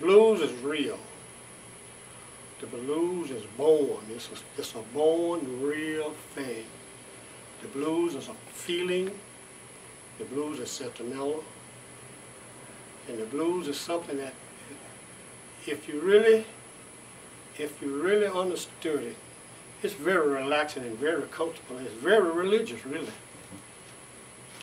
blues is real. The blues is born. It's a, it's a born, real thing. The blues is a feeling. The blues is sentimental. And the blues is something that, if you really, if you really understood it, it's very relaxing and very comfortable. It's very religious, really.